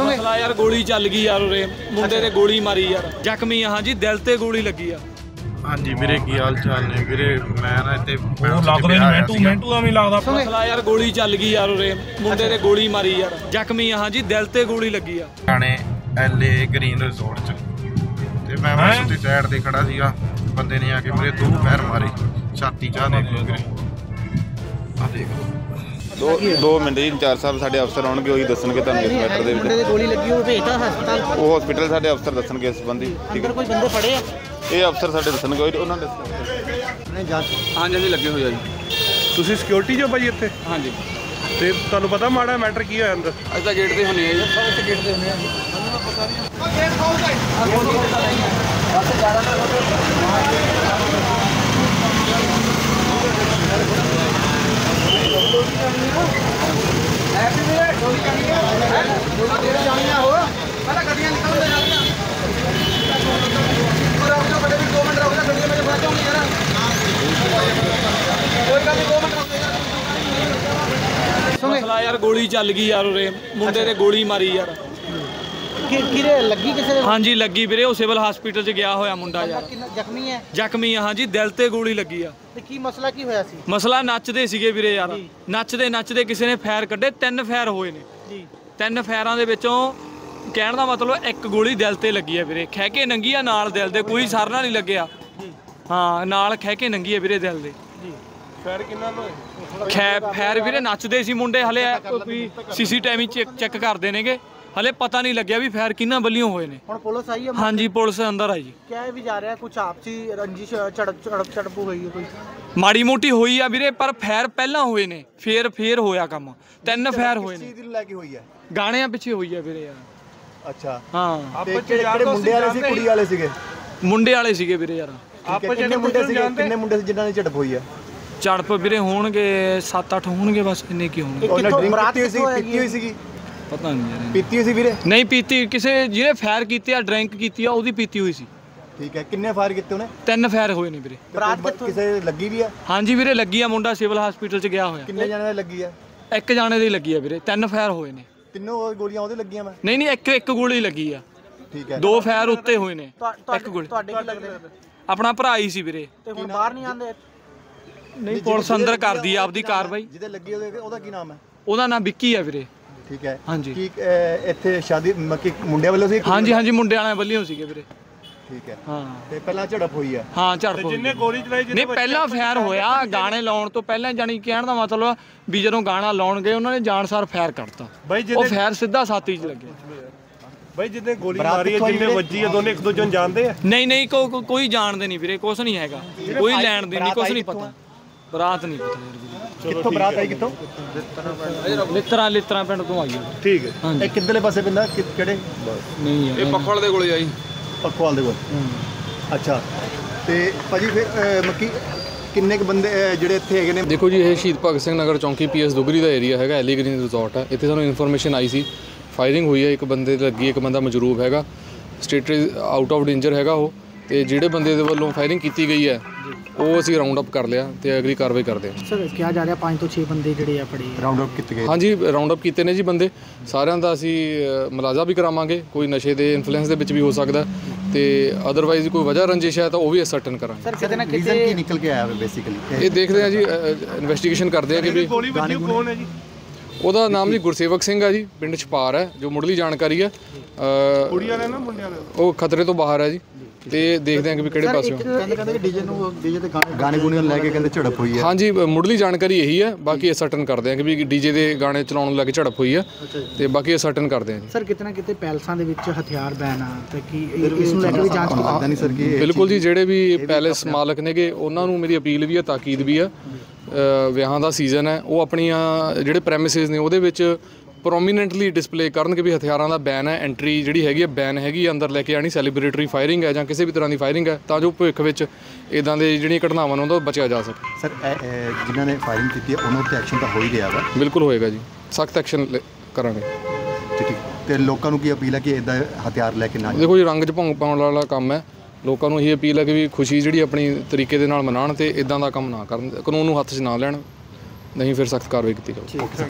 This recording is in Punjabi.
ਮਸਲਾ ਯਾਰ ਗੋਲੀ ਚੱਲ ਗਈ ਯਾਰ ਉਰੇ। ਮੁੰਡੇ ਤੇ ਗੋਲੀ ਮਾਰੀ ਯਾਰ। ਜ਼ਖਮੀ ਆ ਹਾਂਜੀ ਦਿਲ ਤੇ ਗੋਲੀ ਲੱਗੀ ਆ। ਹਾਂਜੀ ਵੀਰੇ ਕੀ ਹਾਲ ਚਾਲ ਨੇ? ਵੀਰੇ ਮੈਂ ਨਾ ਇੱਥੇ ਉਹ ਲੱਗਦਾ ਨਹੀਂ ਮੈਂਟੂ ਮੈਂਟੂ ਐਵੇਂ ਲੱਗਦਾ। ਮਸਲਾ ਯਾਰ ਗੋਲੀ ਚੱਲ ਗਈ ਯਾਰ ਉਰੇ। ਮੁੰਡੇ ਤੇ ਗੋਲੀ ਮਾਰੀ ਯਾਰ। ਜ਼ਖਮੀ ਆ ਹਾਂਜੀ ਦਿਲ ਤੇ ਗੋਲੀ ਲੱਗੀ ਆ। ਥਾਣੇ ਐਲਏ ਗ੍ਰੀਨ ਰਿਜ਼ੋਰਟ ਚ। ਤੇ ਮੈਂ? ਬਸ ਉੱਤੇ ਸਾਈਡ ਤੇ ਖੜਾ ਸੀਗਾ। ਬੰਦੇ ਨੇ ਆ ਕੇ ਮੇਰੇ ਦੋ ਪੈਰ ਮਾਰੇ। ਛਾਤੀ ਚਾਹ ਵੀਰੇ। ਆ ਦੇਖ ਦੋ ਦੋ ਮਿੰਟ ਜੀ ਚਾਰ ਸਾਹਿਬ ਸਾਡੇ ਅਫਸਰ ਆਉਣਗੇ ਉਹੀ ਦੱਸਣਗੇ ਤੁਹਾਨੂੰ ਇਸ ਮੈਟਰ ਦੇ ਮੁੰਡੇ ਵਿੱਚ ਦੀ ਗੋਲੀ ਲੱਗੀ ਉਹ ਭੇਜਤਾ ਹਸਪਤਾਲ। ਉਹ ਹਸਪੀਟਲ ਸਾਡੇ ਅਫਸਰ ਦੱਸਣਗੇ ਇਸ ਸੰਬੰਧੀ ਠੀਕ ਅੰਦਰ ਹੈ ਕੋਈ ਬੰਦੇ ਫੜੇ ਆ? ਇਹ ਅਫਸਰ ਸਾਡੇ ਦੱਸਣਗੇ ਉਹੀ- ਉਹਨਾਂ ਨੇ ਦੱਸਣਾ ਨਹੀਂ ਜਾਂਚ ਹਾਂਜੀ ਹਾਂਜੀ ਲੱਗੇ ਹੋਏ ਆ ਜੀ। ਤੁਸੀਂ ਸਿਕਿਉਰਿਟੀ ਜੋ ਭਾਜੀ ਇੱਥੇ? ਹਾਂਜੀ। ਤੇ ਤੁਹਾਨੂੰ ਪਤਾ ਮਾੜਾ ਮੈਟਰ ਕੀ ਹੋਇਆ ਅੰਦਰ? ਅੱਜ ਤਾਂ ਗੇਟ ਤੇ ਹੁੰਨੇ ਆ ਜੀ ਸਾਰੇ ਗੇਟ ਤੇ ਹੁੰਨੇ ਆ ਮਸਲਾ ਯਾਰ ਗੋਲੀ ਚੱਲ ਗਈ ਯਾਰ ਉਰੇ। ਮੁੰਡੇ ਤੇ ਗੋਲੀ ਮਾਰੀ ਯਾਰ। ਕਿ ਕਿਰੇ ਲੱਗੀ ਕਿਸੇ ਦੇ? ਹਾਂਜੀ ਲੱਗੀ ਵੀਰੇ ਉਹ ਸਿਵਲ ਹਸਪੀਟਲ 'ਚ ਗਿਆ ਹੋਇਆ ਮੁੰਡਾ ਯਾਰ। ਕਿੰਨਾ ਜ਼ਖਮੀ ਹੈ? ਜ਼ਖਮੀ ਆ ਹਾਂਜੀ ਦਿਲ ਤੇ ਗੋਲੀ ਲੱਗੀ ਆ। ਤੇ ਕੀ ਮਸਲਾ ਕੀ ਹੋਇਆ ਸੀ? ਮਸਲਾ ਨੱਚਦੇ ਸੀਗੇ ਵੀਰੇ ਯਾਰ। ਨੱਚਦੇ ਨੱਚਦੇ ਕਿਸੇ ਨੇ ਫਾਇਰ ਕੱਢੇ ਤਿੰਨ ਫਾਇਰ ਹੋਏ ਨੇ। ਜੀ। ਤਿੰਨ ਫਾਇਰਾਂ ਦੇ ਵਿੱਚੋਂ ਕਹਿਣ ਦਾ ਮਤਲਬ ਇੱਕ ਗੋਲੀ ਦਿਲ ਤੇ ਲੱਗੀ ਆ ਵੀਰੇ। ਖਹਿ ਕੇ ਨੰਗੀ ਆ ਨਾਲ ਦਿਲ ਦੇ ਕੋਈ ਸਰਨਾ ਨਹੀਂ ਲੱਗਿਆ। ਹਾਂ ਨਾਲ ਖਹਿ ਕੇ ਨੰਗੀ ਆ ਵੀਰੇ ਦਿਲ ਦੇ। ਫੈਰ ਕਿੰਨਾ ਨੂੰ ਖੈ ਫਾਇਰ ਵੀਰੇ ਨੱਚਦੇ ਸੀ ਮੁੰਡੇ ਹਲੇ ਕੋਈ ਸੀਸੀਟੀਵੀ ਚੈੱਕ ਕਰਦੇ ਨੇਗੇ। ਹਲੇ ਪਤਾ ਨਹੀਂ ਲੱਗਿਆ ਵੀ ਫਾਇਰ ਕਿੰਨਾ ਵੱਲਿਓਂ ਹੋਏ ਨੇ। ਹੁਣ ਪੁਲਿਸ ਆਈ ਹੈ ਹਾਂਜੀ ਪੁਲਿਸ ਅੰਦਰ ਆ ਜੀ ਕਿਹਾ ਵੀ ਜਾ ਰਿਹਾ ਕੁਝ ਆਪਸੀ ਰੰਜਿਸ਼ ਝੜਪ ਝੜਪ ਝੜਪ ਹੋਈ ਹੈ ਕੋਈ? ਮਾੜੀ ਮੋਟੀ ਹੋਈ ਆ ਵੀਰੇ ਪਰ ਫਾਇਰ ਪਹਿਲਾਂ ਹੋਏ ਨੇ। ਫੇਰ ਫੇਰ ਹੋਇਆ ਕੰਮ। ਤਿੰਨ ਫਾਇਰ ਹੋਏ ਨੇ ਚੀਜ਼ ਨੂੰ। ਲੈ ਕੇ ਹੋਈ ਹੈ? ਗਾਣਿਆਂ ਪਿੱਛੇ ਹੋਈ ਆ ਵੀਰੇ ਯਾਰ ਅੱਛਾ। ਹਾਂ। ਕਿਹੜੇ ਕਿਹੜੇ ਮੁੰਡੇ ਵਾਲੇ ਸੀ ਕੁੜੀ ਵਾਲੇ ਸੀਗੇ? ਮੁੰਡੇ ਵਾਲੇ ਸੀਗੇ ਵੀਰੇ ਯਾਰ। ਹੈ ਕਿੰਨੇ ਮੁੰਡੇ ਸੀਗੇ ਕਿੰਨੇ ਮੁੰਡੇ ਸੀ ਜਿਨ੍ਹਾਂ ਨੇ ਝੜਪ ਹੋਈ ਹੈ? ਝੜਪ ਵੀਰੇ ਹੋਣਗੇ 7-8 ਹੋਣਗੇ ਬਸ ਇੰਨੇ ਕੀ ਹੋਣਗੇ? ਉਹਨਾਂ ਕਿੱਥੋਂ ਡਰਿੰਕ ਬਰਾਤ ਪੀਤੀ ਹੋਈ ਸੀ? ਪੀਤੀ ਹੋਈ ਸੀਗੀ? ਪਤਾ ਨਹੀਂ ਯਾਰ ਪੀਤੀ ਹੋਈ ਸੀ ਵੀਰੇ? ਨਹੀਂ ਪੀਤੀ ਕਿਸੇ ਜਿਹਨੇ ਫਾਇਰ ਕੀਤੀ ਆ ਡਰਿੰਕ ਕੀਤੀ ਆ ਉਹਦੀ ਪੀਤੀ ਹੋਈ ਸੀ। ਠੀਕ ਹੈ ਕਿੰਨੇ ਫਾਇਰ ਕੀਤੇ ਉਹਨੇ? ਤਿੰਨ ਫਾਇਰ ਹੋਏ ਨੇ ਵੀਰੇ। ਬਰਾਤ ਕਿਸੇ ਲੱਗੀ ਵੀ ਆ? ਹਾਂਜੀ ਵੀਰੇ ਲੱਗੀ ਆ ਮੁੰਡਾ ਸਿਵਲ ਹਸਪੀਟਲ 'ਚ ਗਿਆ ਹੋਇਆ। ਕਿੰਨੇ ਜਣਿਆਂ ਦੀ ਲੱਗੀ ਆ? ਇੱਕ ਜਾਣੇ ਦੀ ਲੱਗੀ ਆ ਵੀਰੇ ਤਿੰਨ ਫਾਇਰ ਹੋਏ ਨੇ। ਤਿੰਨੋਂ ਗੋਲੀਆਂ ਉਹਦੇ ਲੱਗੀਆਂ ਮੈਂ ਨਹੀਂ ਨਹੀਂ ਇੱਕ ਇੱਕ ਗੋਲੀ ਲੱਗੀ ਆ। ਠੀਕ ਹੈ। ਦੋ ਫਾਇਰ ਉੱਤੇ ਹੋਏ ਨੇ ਇੱਕ ਗੋਲੀ। ਤੁਹਾਡੇ ਕੀ ਲੱਗਦੇ? ਆਪਣਾ ਭਰਾ ਹੀ ਸੀ ਵੀਰੇ। ਤੇ ਹੁਣ ਬਾਹਰ ਨਹੀਂ ਆਉਂਦੇ? ਨਹੀਂ ਪੁਲਿਸ ਅੰਦਰ ਕਰਦੀ ਆ ਆਪਦੀ ਕਾਰਵਾਈ। ਜਿਹਦੇ ਲੱਗੀ ਉਹਦੇ ਉਹਦਾ ਕੀ ਨਾਮ ਹੈ? ਉਹਦਾ ਨਾਮ ਵਿੱਕੀ ਆ ਵੀਰੇ। ਠੀਕ ਹੈ। ਹਾਂਜੀ। ਕੀ ਅਹ, ਇੱਥੇ ਸ਼ਾਦੀ ਮੱਕੀ ਮੁੰਡਿਆਂ ਵੱਲੋਂ ਸੀ ਹਾਂਜੀ ਹਾਂਜੀ ਮੁੰਡੇ ਵਾਲਿਆਂ ਵੱਲੋਂ ਸੀਗੇ ਵੀਰੇ। ਠੀਕ ਹੈ। ਹਾਂ। ਤੇ ਪਹਿਲਾਂ ਝੜਪ ਹੋਈ ਹੈ? ਹਾਂ ਝੜਪ ਹੋਈ। ਜਿੰਨੇ ਗੋਲੀ ਚਲਾਈ ਜਿਹਨੇ ਨਹੀਂ ਪਹਿਲਾਂ ਫਾਇਰ ਹੋਇਆ ਗਾਣੇ ਲਾਉਣ ਤੋਂ ਪਹਿਲਾਂ ਜਾਨੀ ਕਹਿਣ ਦਾ ਮਤਲਬ ਵੀ ਜਦੋਂ ਗਾਣਾ ਲਾਉਣ ਗਏ ਉਹਨਾਂ ਨੇ ਜਾਣਸਾਰ ਫਾਇਰ ਕਰਤਾ। ਬਾਈ ਉਹ ਜਿਹਨੇ ਫਾਇਰ ਸਿੱਧਾ ਛਾਤੀ 'ਚ ਲੱਗਿਆ ਬਾਈ ਜਿਹਨੇ ਗੋਲੀ ਬਰਾਤ ਮਾਰੀ ਹੈ ਕਿੱਥੋਂ ਆਈ ਜਿੰਨੇ ਵੀਰੇ? ਵੱਜੀ ਹੈ ਦੋਨੇ ਇੱਕ ਦੂਜੇ ਨੂੰ ਜਾਣਦੇ ਆ? ਨਹੀਂ ਨਹੀਂ ਕੋ ਕੋ- ਕੋਈ ਜਾਣਦੇ ਨਹੀਂ ਵੀਰੇ ਕੁਛ ਨਹੀਂ ਹੈਗਾ। ਕੋਈ ਲੈਣ ਦੇ ਨਹੀਂ ਕੁਛ ਨਹੀਂ ਪਤਾ। ਬਰਾਤ ਨਹੀਂ ਪਤਾ ਯਾਰ ਕਿੱਥੋਂ ਬਰਾਤ ਆਈ ਕਿੱਥੋਂ? ਵੀਰੇ ਲਿੱਤਰਾ ਲਿੱਤਰਾ ਪਿੰਡ ਤੋਂ ਆਈ। ਠੀਕ ਹੈ। ਹਾਂਜੀ। ਇਹ ਕਿੱਧਰਲੇ ਪਾਸੇ ਪੈਂਦਾ ਕਿ- ਕਿਹੜੇ? ਨਹੀਂ ਯਾਰ ਪਖਵਾਲ ਦੇ ਕੋਲੇ ਆਈ ਪਖਵਾਲ ਦੇ ਕੋਲ? ਅੱਛਾ। ਤੇ ਭਾਜੀ ਫਿਰ ਅਹ, ਮੱਕੀ ਕਿੰਨੇ ਕ ਬੰਦੇ ਅਹ, ਜਿਹੜੇ ਇੱਥੇ ਹੈਗੇ ਨੇ? ਦੇਖੋ ਜੀ ਇਹ ਸ਼ਹੀਦ ਭਗਤ ਸਿੰਘ ਨਗਰ ਚੌਂਕੀ ਪੀਐਸ ਦੁਗਰੀ ਦਾ ਏਰੀਆ ਹੈਗਾ ਐਲੀ ਗ੍ਰੀਨ ਰਿਜ਼ੋਰਟ ਹੈ ਇੱਥੇ ਸਾਨੂੰ ਇਨਫੋਰਮੇਸ਼ਨ ਆਈ ਸੀ। ਫਾਇਰਿੰਗ ਹੋਈ ਹੈ ਇੱਕ ਬੰਦੇ ਤੇ ਲੱਗੀ ਇੱਕ ਬੰਦਾ ਮਜਰੂਬ ਹੈਗਾ। ਸਟੇਟ ਆਊਟ ਆਫ ਡੇਂਜਰ ਹੈਗਾ ਉਹ। ਤੇ ਜਿਹੜੇ ਬੰਦੇ ਦੇ ਵੱਲੋਂ ਫਾਇਰਿੰਗ ਕੀਤੀ ਗਈ ਹੈ ਉਹ ਅਸੀਂ ਰਾਉਂਡ ਅਪ ਕਰ ਲਿਆ ਤੇ ਅਗਲੀ ਕਾਰਵਾਈ ਕਰਦੇ ਹਾਂ। ਸਰ ਕਿਹਾ ਜਾ ਰਿਹਾ 5 ਤੋਂ 6 ਬੰਦੇ ਜਿਹੜੇ ਆ ਫੜੇ ਰਾਉਂਡ ਅਪ ਕੀਤੇ ਗਏ। ਹਾਂਜੀ ਰਾਉਂਡ ਅਪ ਕੀਤੇ ਨੇ ਜੀ ਬੰਦੇ। ਸਾਰਿਆਂ ਦਾ ਅਸੀਂ ਮੁਲਾਜ਼ਾ ਵੀ ਕਰਾਵਾਂਗੇ। ਕੋਈ ਨਸ਼ੇ ਦੇ ਇਨਫਲੂਐਂਸ ਦੇ ਵਿੱਚ ਵੀ ਹੋ ਸਕਦਾ ਤੇ ਅਦਰਵਾਈਜ਼ ਕੋਈ ਵਜ੍ਹਾ ਰੰਜਿਸ਼ ਹੈ ਤਾਂ ਉਹ ਵੀ ਅਸਰਟਨ ਕਰਾਂਗੇ। ਸਰ ਕਿਤੇ ਨਾ ਰੀਜ਼ਨ ਕੀ ਕਿਤੇ ਨਿਕਲ ਕੇ ਆਇਆ ਬੇਸਿਕਲੀ ਇਹ ਦੇਖਦੇ ਹਾਂ ਜੀ ਇਨਵੈਸਟੀਗੇਸ਼ਨ ਕਰਦੇ ਹਾਂ ਕਿ ਵੀ ਗੋਲੀ ਵੱਜੀ ਕੌਣ ਹੈ ਜੀ? ਉਹਦਾ ਨਾਮ ਜੀ ਗੁਰਸੇਵਕ ਸਿੰਘ ਆ ਜੀ ਪਿੰਡ ਛਪਾਰ ਹੈ ਜੋ ਮੁੱਢਲੀ ਜਾਣਕਾਰੀ ਹੈ। ਅ, ਕੁੜੀ ਵਾਲੇ ਨਾ ਮੁੰਡਿਆਂ ਵਾਲੇ ਉਹ ਖਤਰੇ ਤੋਂ ਬਾਹਰ ਹੈ ਜੀ ਤੇ ਦੇਖਦੇ ਹਾਂ ਕਿ ਵੀ ਕਿਹੜੇ ਪਾਸਿਓਂ ਕਹਿੰਦੇ ਕਹਿੰਦੇ ਕਿ ਡੀਜੇ ਨੂੰ ਡੀਜੇ ਤੇ ਗਾਣੇ ਗੁਣੇ ਨੂੰ ਲੈ ਕੇ ਕਹਿੰਦੇ ਝੜਪ ਹੋਈ ਹੈ। ਹਾਂਜੀ ਮੁੱਢਲੀ ਜਾਣਕਾਰੀ ਇਹੀ ਹੈ ਬਾਕੀ ਸਰਟਨ ਕਰਦੇ ਹਾਂ ਕਿ ਵੀ ਡੀਜੇ ਦੇ ਗਾਣੇ ਚਲਾਉਣ ਨੂੰ ਲੈ ਕੇ ਝੜਪ ਹੋਈ ਹੈ ਤੇ ਬਾਕੀ ਸਰਟਨ ਕਰਦੇ ਹਾਂ ਜੀ। ਸਰ ਕਿਤੇ ਨਾ ਕਿਤੇ ਪੈਲਸਾਂ ਦੇ ਵਿੱਚ ਹਥਿਆਰ ਬੈਨ ਆ ਤੇ ਕੀ ਇਸ ਨੂੰ ਲੈ ਕੇ ਵੀ ਜਾਂਚ ਲੱਗਦਾ ਨਹੀਂ ਸਰ ਕਿ ਬਿਲਕੁਲ ਜੀ ਜਿਹੜੇ ਵੀ ਪੈਲੇਸ ਮਾਲਕ ਨੇਗੇ ਉਹਨਾਂ ਨੂੰ ਮੇਰੀ ਅਪੀਲ ਵੀ ਹੈ ਤਾਕੀਦ ਵੀ ਹੈ। ਵਿਆਹਾਂ ਦਾ ਸੀਜ਼ਨ ਹੈ ਉਹ ਆਪਣੀਆਂ ਜਿਹੜੇ ਪ੍ਰੈਮਿਸਿਸ ਨੇ ਉਹਦੇ ਵਿੱਚ ਪ੍ਰੋਮੀਨੈਂਟਲੀ ਡਿਸਪਲੇ ਕਰਨ ਕਿ ਵੀ ਹਥਿਆਰਾਂ ਦਾ ਬੈਨ ਹੈ ਐਂਟਰੀ ਜਿਹੜੀ ਹੈਗੀ ਹੈ ਬੈਨ ਹੈਗੀ ਹੈ ਅੰਦਰ ਲੈ ਕੇ ਆਣੀ ਸੈਲੀਬ੍ਰੇਟਰੀ ਫਾਇਰਿੰਗ ਹੈ ਜਾਂ ਕਿਸੇ ਵੀ ਤਰ੍ਹਾਂ ਦੀ ਫਾਇਰਿੰਗ ਹੈ ਤਾਂ ਜੋ ਭਵਿੱਖ ਵਿੱਚ ਇਦਾਂ ਦੇ ਜਿਹੜੀਆਂ ਘਟਨਾਵਾਂ ਨੇ ਉਹਦਾ ਬਚਿਆ ਜਾ ਸਕੇ। ਸਰ ਜਿਨ੍ਹਾਂ ਨੇ ਫਾਇਰਿੰਗ ਕੀਤੀ ਹੈ ਉਹਨਾਂ ਉੱਤੇ ਐਕਸ਼ਨ ਤਾਂ ਹੋ ਹੀ ਰਿਹਾ ਵਾ? ਬਿਲਕੁਲ ਹੋਏਗਾ ਜੀ। ਸਖਤ ਐਕਸ਼ਨ ਕਰਾਂਗੇ। ਠੀਕ ਹੈ। ਤੇ ਲੋਕਾਂ ਨੂੰ ਕੀ ਅਪੀਲ ਹੈ ਕਿ ਇਦਾਂ ਹਥਿਆਰ ਲੈ ਕੇ ਨਾ ਦੇਖੋ ਜੀ ਰੰਗ 'ਚ ਭੰਗ ਪਾਉਣ ਵਾਲਾ ਕੰਮ ਹੈ। ਲੋਕਾਂ ਨੂੰ ਇਹ ਅਪੀਲ ਹੈ ਕਿ ਵੀ ਖੁਸ਼ੀ ਜਿਹੜੀ ਆਪਣੀ ਤਰੀਕੇ ਦੇ ਨਾਲ ਮਨਾਉਣ ਤੇ ਇਦਾਂ ਦਾ ਕੰਮ ਨਾ ਕਰਨ, ਕਾਨੂੰਨ ਨੂੰ ਹੱਥ 'ਚ ਨਾ ਲੈਣ, ਨਹੀਂ ਫਿਰ ਸਖਤ ਕਾਰਵਾਈ ਕੀਤੀ ਜਾਊਗੀ